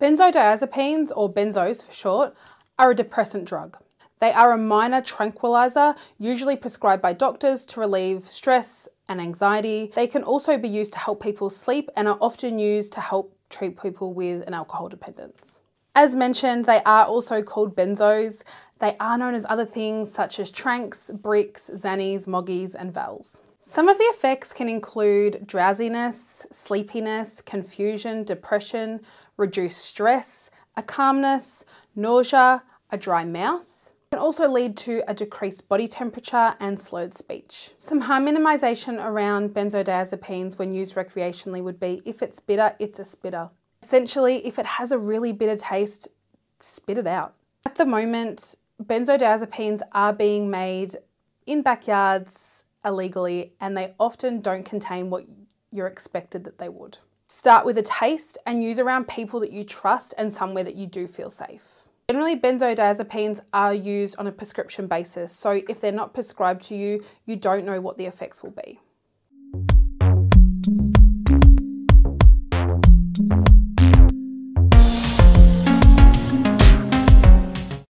Benzodiazepines, or benzos for short, are a depressant drug. They are a minor tranquilizer, usually prescribed by doctors to relieve stress and anxiety. They can also be used to help people sleep and are often used to help treat people with an alcohol dependence. As mentioned, they are also called benzos. They are known as other things such as tranks, bricks, xannies, moggies, and vals. Some of the effects can include drowsiness, sleepiness, confusion, depression, reduced stress, a calmness, nausea, a dry mouth. It can also lead to a decreased body temperature and slurred speech. Some harm minimization around benzodiazepines when used recreationally would be if it's bitter, it's a spitter. Essentially, if it has a really bitter taste, spit it out. At the moment, benzodiazepines are being made in backyards illegally and they often don't contain what you're expected that they would. Start with a taste and use around people that you trust and somewhere that you do feel safe. Generally, benzodiazepines are used on a prescription basis, so if they're not prescribed to you, you don't know what the effects will be.